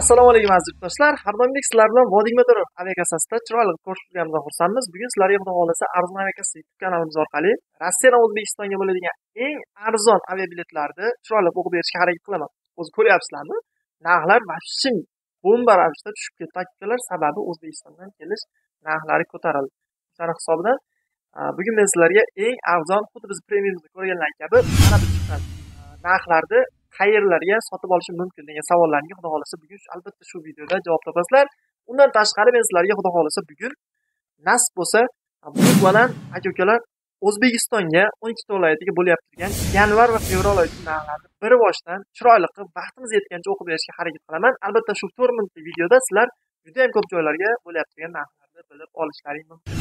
assalomu alaykum aziz yurtdoshlar har doimgidek sizlar bilan vodiy motorov aviakassasida chiroyli ko'rishganimizdan xursandmiz. Bugun sizlarga xudo xohlasa arzon aviakassa youtube kanalimiz orqali rossiyadan o'zbekistonga bo'ladigan eng arzon aviabiletlarni chiroyli o'qib berishga harakat qilaman. O'zi ko'ryapsizlarmi? Narxlar вообще bomba ravishda tushib ketdi akalar sababi o'zbekistondan kelish narxlari ko'tarildi. O'shani hisobidan bugun men sizlarga eng arzon xuddi biz premiumda ko'rganlar kabi mana bu narxlarni qayerlarga sotib olishim mumkin degan savollarga xudo xohlasa bugun albatta shu videoda javob topasizlar. Undan tashqari men sizlarga xudo xohlasa bugun nasib bo'lsa bu bilan aka ukalar o'zbekistonga o'n ikkita viloyatiga bo'lyapti turgan yanvar va fevral oyi narxlarni bir boshdan chiroyli qilib vaqtimiz yetgancha o'qib berishga harakat qilaman. Albatta shu to'rt minutlik videoda sizlar judayam ko'p joylarga bo'lyapti turgan narxlarni bilib olishlaring mumkin.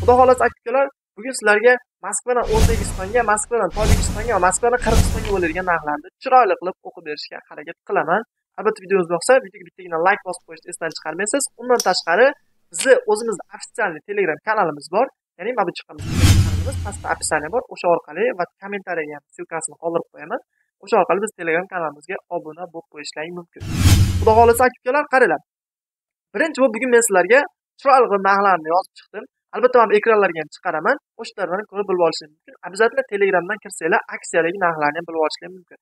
Xudo xohlasa aka ukalar bugun sizlarga moskvadan o'zbekistonga moskvadan tojikistonga va moskvadan qirg'izistonga bo'ladigan narxlarni chiroyli qilib o'qib berishga harakat qilaman. Albatta videomiz yoqsa videoga bittagina layk bosib qo'yishni esdan chiqarmaysiz. Undan tashqari bizni o'zimizni ofitsialniy telegram kanalimiz bor. Ya'ni mana bu chiqqan kanalimiz pastda описание bor. O'sha orqali va kommentariyaga ham ssilkasini qoldirib qo'yaman. O'sha orqali biz telegram kanalimizga obuna bo'lib qo'yishlaring mumkin. Xudo xohlasa aka ukalar qaranglar. Birinchi bo'lib bugun men sizlarga chiroyli qilib narxlarni yozib chiqdim. Albatta man ekranlarga ham chiqaraman. O'shalardan ko'rib bilib olishingiz mumkin. Обязательно telegramdan kirsanglar aksiyadagi narxlarni ham bilib olishingiz mumkin.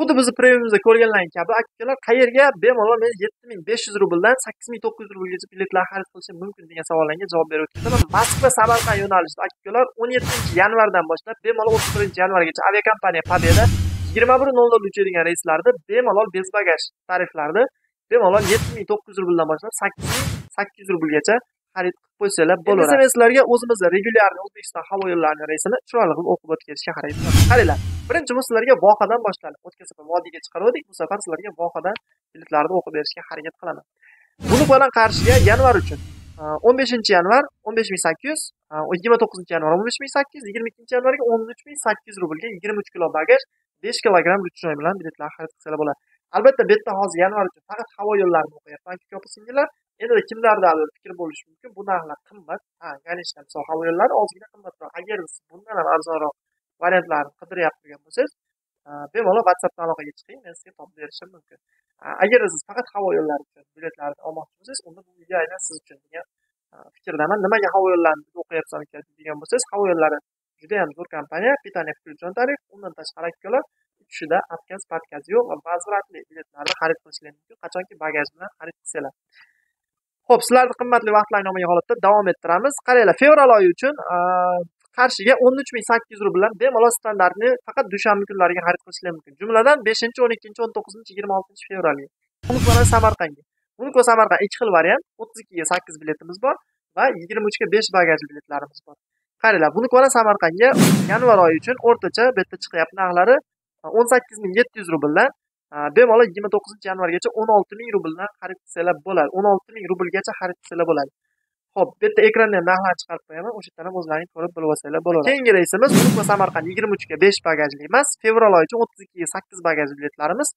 Xuddi bizni premiumda ko'rganlaring kabi akalar qayerga? Bemalol men yetti ming besh yuz rubldan sakkiz ming to'qqiz yuz rublgacha biletlar xarid qilishim mumkin degan savollarga javob berib o'tganman moskva samarqand yo'nalishida akalar o'n yettinchi yanvardan boshlab bemalol o'ttiz birinchi yanvargacha aviakompaniya pobeda yigirma bir nol nol uchadigan reyslarda bemalol bez bagaj tariflarni bemalol yetti ming to'qqiz yuz rubldan boshlab sakkiz ming sakkiz yuz rublgacha xarid qilib qo'ysanglar bo'laveradi. sizlarga o'zimizni regulярный o'zbekiston havo yo'llarini reysini chiroyli qilib o'qib o'tkazishga harakat qilamiz. Qaranglar birinchi bu sizlarga vohadan boshlanib o'tgan safar vodiyga chiqargandik bu safar sizlarga vohadan biletlarni o'qib berishga harakat qilaman. Buni bilan qarshiga yanvar uchun o'n beshinchi yanvar o'n besh ming sakkiz yuz yigirma to'qqizinchi yanvar o'n besh ming sakkiz yuz yigirma ikkinchi yanvarga o'n uch ming sakkiz yuz rublga yigirma uch kilo bagaj besh kilogramm rучной bilan biletlar xarid qilsalar bo'ladi. Albatta bu yerda hozir yanvar uchun faqat havo yo'llarini o'qiyapman aka opa singillar endi kimlardadir fikr bo'lishi mumkin? Bu narxlar qimmat ha конечно misol havo yo'llari ozgina qimmatroq agar siz bundan ham arzonroq variantlarni qidiryapti turgan bo'lsangiz bemalol whatsappdan aloqaga chiqing men sizga topib berishim mumkin. Agar siz faqat havo yo'llari uchun biletlarni olmoqchi bo'lsangiz unda bu video aynan siz uchun degan fikrdaman. Nimaga havo yo'llarini o'qiyapsan ekan degan bo'lsangiz havo yo'llari judayam zo'r kompaniya питание включен tarif undan tashqari akalar tushida отказ подказ yo'q va возвратli biletlarni xarid qilishinglar mumkin. Qachonki bagaj bilan xarid qilsanglar ho'p sizlarni qimmatli vaqtlaringni olmagan holatda davom ettiramiz. Qaranglar fevral oyi uchun e, qarshiga o'n uch ming sakkiz yuz rubl bilan bemalol standartni faqat dushanba kunlariga xarid qilishlar mumkin. Jumladan beshinchi o'n ikkinchi o'n to'qqizinchi yigirma oltinchi fevralga. Buni samarqandga. Buni samarqand ikki xil variant o'ttiz ikkiga sakkiz biletimiz bor va yigirma uchga besh bagajli biletlarimiz bor. Qaranglar buni bilan samarqandga yanvar oyi uchun o'rtacha bu yerda chiqyapti narxlari e, o'n sakkiz ming yetti yuz rubldan bemalol yigirma to'qqizinchi yanvargacha o'n olti ming rubldan xarid qilsanglar bo'ladi. o'n olti ming rublgacha xarid qilsanglar bo'ladi. Ho'p bu yerda ekranda ham narxlarni chiqarib qo'yaman o'sha yerdan ham o'zlaring ko'rib bilib olsanglar bo'ladi. Keyingi reysimiz va samarqand yigirma uchga besh bagajli emas fevral oyi uchun o'ttiz ikkiga sakkiz bagajli biletlarimiz.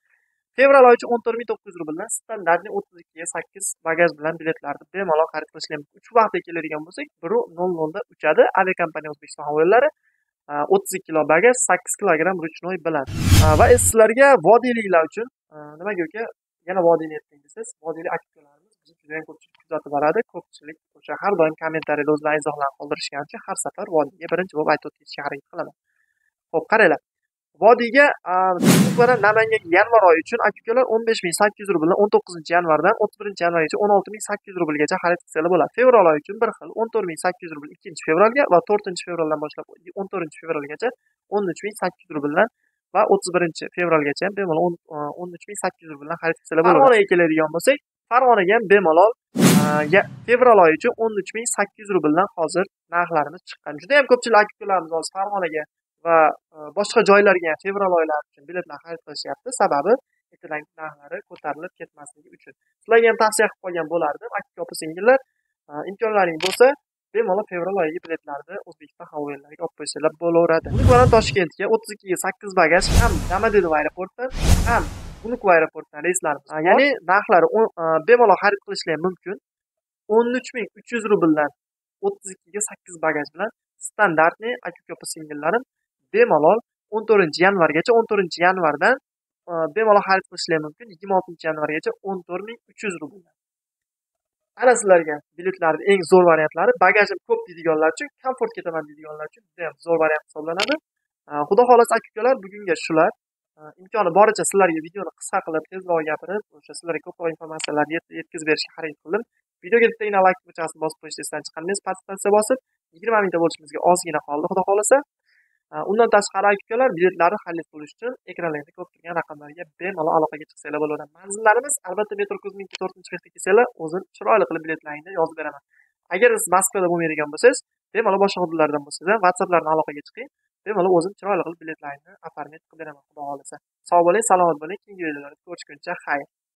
Fevral oyi uchun o'n to'rt ming to'qqiz yuz rubldan standartniy o'ttiz ikkiga sakkiz bagaj bilan biletlarni bemalol xarid qilishlar mumkin uch vaqtga keladigan bo'lsak biru nol nolda uchadi. Aviakompaniya o'zbekiston havo yo'llari o'ttiz ikki kilo bagaj sakkiz kilogramm ручной bilan va э, sizlarga vodiyliklar uchun э, nimaga uka? Yana vodiyni aytdingiz desangiz vodiyli aka ukalarimiz bizni judayam ko'pchilik kuzatib boradi. Ko'pchilik o'sha har doim kommentariyada o'zlarini izohlarini qoldirishgancha har safar vodiyga birinchi bo'lib aytib o'tishga harakat qilaman ho'p qaranglar. Vodiyga namanganga yanvar oyi uchun aka ukalar o'n besh ming sakkiz yuz rubldan o'n to'qqizinchi yanvardan o'ttiz birinchi yanvargacha o'n olti ming sakkiz yuz rublgacha xarid qilsalar bo'ladi. Fevral oyi uchun bir xil o'n to'rt ming sakkiz yuz rubl ikkinchi fevralga va to'rtinchi fevraldan boshlab o'n to'rtinchi fevralgacha o'n uch ming sakkiz yuz rubldan va o'ttiz birinchi fevralgacha ham bemalol o'n uch ming sakkiz yuz rubldan xarid qilsalar bo'ladi. Farg'onaga keladigan bo'lsak farg'onaga ham bemalol fevral oyi uchun o'n uch ming sakkiz yuz rubldan hozir narxlarimiz chiqqan. Judayam ko'pchilik aka ukalarimiz hozir farg'onaga va e, boshqa joylarga ham fevral oylari uchun biletlar xarid qilishyapti. Sababi ertadan narxlari ko'tarilib ketmasligi uchun. Sizlarga ham tavsiya qilib qolgan bo'lardim. Aka opa singillar e, imkonlaring bo'lsa bemalol fevral oyiga biletlarni o'zbekiston havo yo'llariga olib qo'ysanglar bo'laveradi. Unikodan toshkentga o'ttiz ikkiga sakkiz bagaj ham domodedovo aeroportdan ham unikovo aeroportdan reyslarimiz ya'ni narxlari e, bemalol xarid qilishlar mumkin. o'n uch ming uch yuz rubldan o'ttiz ikkiga sakkiz bagaj bilan standartniy aka opa singillarim bemalol o'n to'rtinchi yanvargacha o'n to'rtinchi yanvardan e, bemalol xarid qilishlar mumkin. Yigirma oltinchi yanvargacha o'n to'rt ming uch yuz ana sizlarga biletlarni eng zo'r variantlari. Bagajim ko'p deydiganlar uchun komfort ketaman deydiganlar uchun judayam zo'r variant hisoblanadi. E, xudo xohlasa aka ukalar bugunga shular. E, imkoni boricha sizlarga videoni qisqa qilib tezroq gapirib o'sha sizlarga ko'proq informatsiyalarni yetkazib berishga harakat qildim. Videoga bittagina layk tugmachasini bosib qo'yishni esdan chiqarmangiz podpisatsiya bosib yigirma mingta bo'lishimizga ozgina qoldi xudo xohlasa. Э, undan tashqari aka ukalar biletlarni xarid qilish uchun ekranlarda ko'rib turgan raqamlarga bemalol aloqaga chiqsanglar bo'ladi. Manzillarimiz albatta metro kuzminki to'rtinchi betga kelsanglar o'zim chiroyli qilib biletlaringni yozib beraman. Agar siz moskvada bo'lmaydigan bo'lsangiz bemalol boshqa hududlardan bo'lsangiz ham whatsapplardan aloqaga chiqing bemalol o'zim chiroyli qilib biletlaringni оформить qilib beraman xudo xohlasa. Sog' bo'ling salomat bo'ling keyingi videolarda ko'rishguncha xayr.